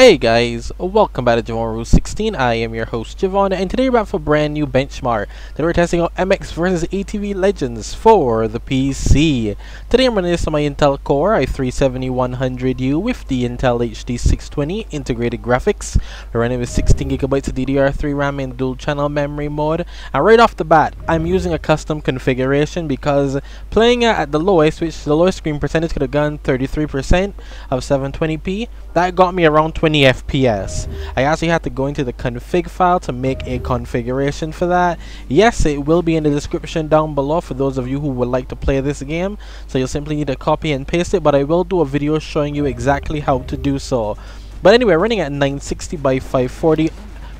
Hey guys, welcome back to Jevon Rule 16. I am your host Jevon, and today we're back for a brand new benchmark. Today we're testing out MX vs ATV Legends for the PC. Today I'm running this on my Intel Core i3-7100U with the Intel HD 620 integrated graphics. We're running with 16GB of DDR3 RAM in dual channel memory mode. And right off the bat, I'm using a custom configuration because playing at the lowest, which the lowest screen percentage could have gone 33% of 720p, that got me around 20 20 FPS. I actually had to go into the config file to make a configuration for that. Yes, it will be in the description down below for those of you who would like to play this game. So you'll simply need to copy and paste it, but I will do a video showing you exactly how to do so. But anyway, running at 960 by 540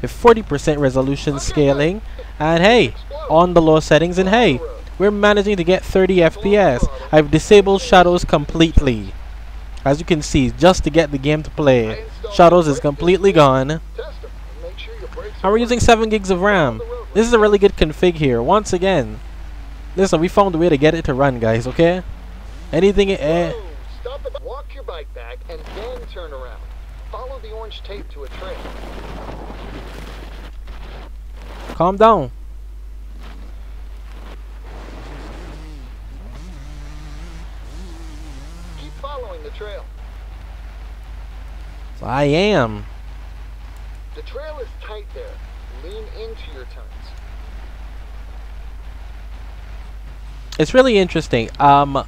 with 40% resolution scaling. And hey, on the low settings, and hey, we're managing to get 30 FPS. I've disabled shadows completely. As you can see, just to get the game to play. Shadows is completely gone. And we're using 7 gigs of RAM. This is a really good config here. Once again, listen, we found a way to get it to run, guys, okay? Anything... Eh. Stop it. Walk your bike back and then turn around. Follow the orange tape to a trail. Calm down. I am. The trail is tight there. Lean into your. It's really interesting. Um,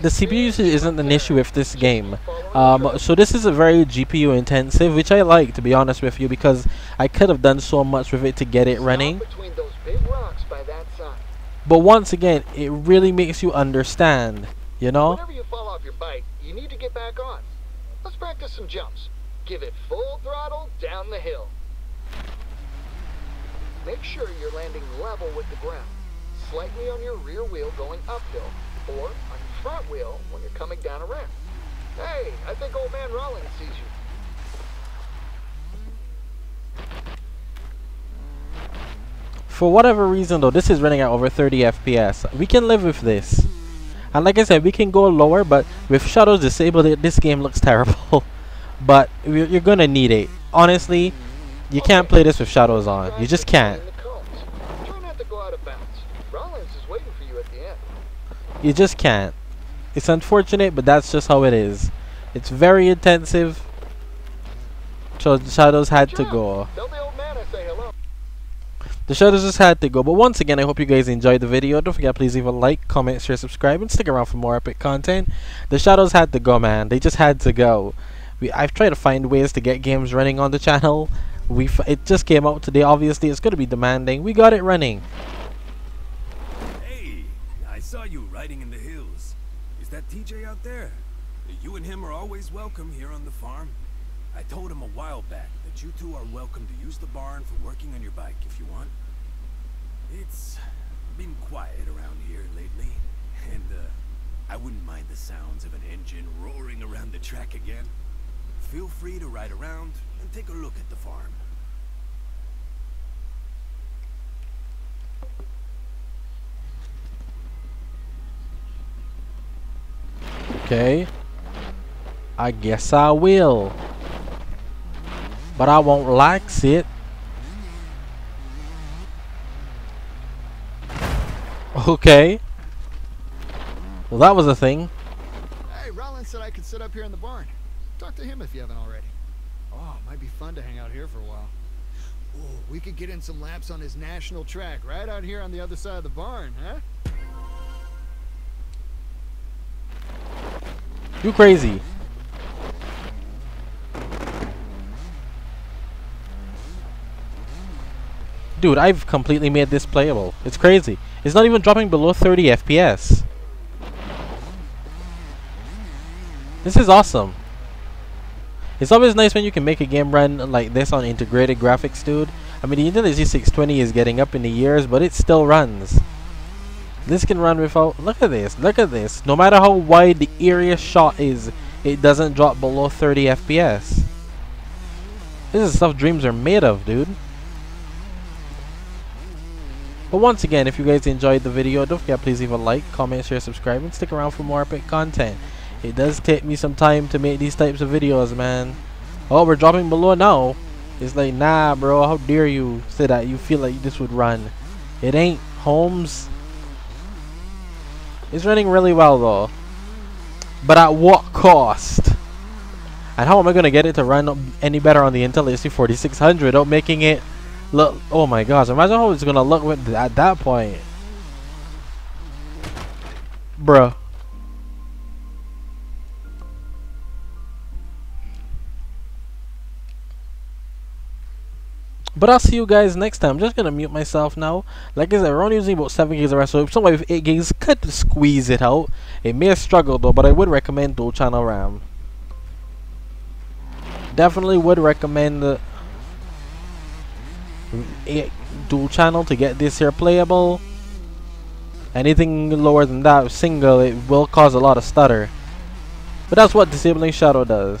the CPU usage isn't an issue with this game. Um, so this is a very GPU intensive, which I like to be honest with you, because I could have done so much with it to get it running. Between those big rocks by that side. But once again, it really makes you understand, you know? Whenever you fall off your bike, you need to get back on. Let's practice some jumps. Give it full throttle down the hill. Make sure you're landing level with the ground, slightly on your rear wheel going uphill, or on your front wheel when you're coming down a ramp. Hey, I think old man Rollins sees you. For whatever reason though, this is running at over 30 FPS. We can live with this. And like I said, we can go lower, but with shadows disabled, this game looks terrible. but you're gonna need it. Honestly, you can't play this with shadows on. You just can't. You just can't. It's unfortunate, but that's just how it is. It's very intensive. So the shadows had to go. The shadows just had to go. But once again, I hope you guys enjoyed the video. Don't forget, please leave a like, comment, share, subscribe, and stick around for more epic content. The shadows had to go, man. They just had to go. We, I've tried to find ways to get games running on the channel. We it just came out today. Obviously, it's going to be demanding. We got it running. Hey, I saw you riding in the hills. Is that TJ out there? You and him are always welcome here on the farm. I told him a while back that you two are welcome to use the barn for working on your bike if you want. It's been quiet around here lately, and uh, I wouldn't mind the sounds of an engine roaring around the track again. Feel free to ride around and take a look at the farm. Okay. I guess I will. But I won't like it. Okay. Well, that was a thing. Hey, Rollins said I could sit up here in the barn. Talk to him if you haven't already. Oh, might be fun to hang out here for a while. Oh, we could get in some laps on his national track right out here on the other side of the barn, huh? You crazy. Dude, I've completely made this playable. It's crazy. It's not even dropping below 30 FPS. This is awesome. It's always nice when you can make a game run like this on integrated graphics, dude. I mean, the Intel HD 620 is getting up in the years, but it still runs. This can run without... Look at this. Look at this. No matter how wide the area shot is, it doesn't drop below 30 FPS. This is stuff dreams are made of, dude. But once again, if you guys enjoyed the video, don't forget please leave a like, comment, share, subscribe, and stick around for more epic content. It does take me some time to make these types of videos, man. Oh, we're dropping below now. It's like, nah, bro, how dare you say that you feel like this would run. It ain't, Holmes. It's running really well, though. But at what cost? And how am I going to get it to run any better on the Intel HD 4600 without making it look... Oh my gosh, imagine how it's to look with, at that point. Bruh. But I'll see you guys next time. I'm just gonna mute myself now. Like I said, we're only using about 7 gigs of RAM, so if somebody with 8 gigs could squeeze it out. It may struggle though, but I would recommend dual channel RAM. Definitely would recommend the Eh, dual channel to get this here playable. Anything lower than that, single, it will cause a lot of stutter. But that's what disabling shadow does.